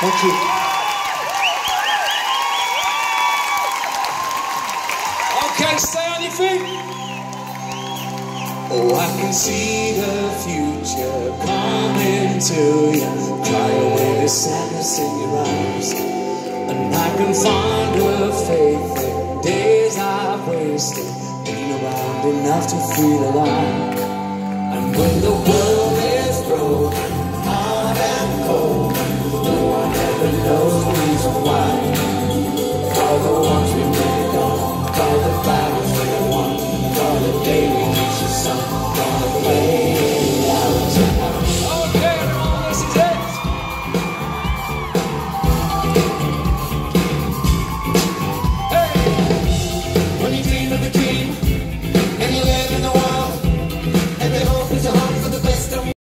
Thank you. Okay, stay on your feet. Oh, I can see the future coming to you. Dry away the sadness in your eyes. And I can find a faith in days I've wasted. Been around enough to feel alive. Oh.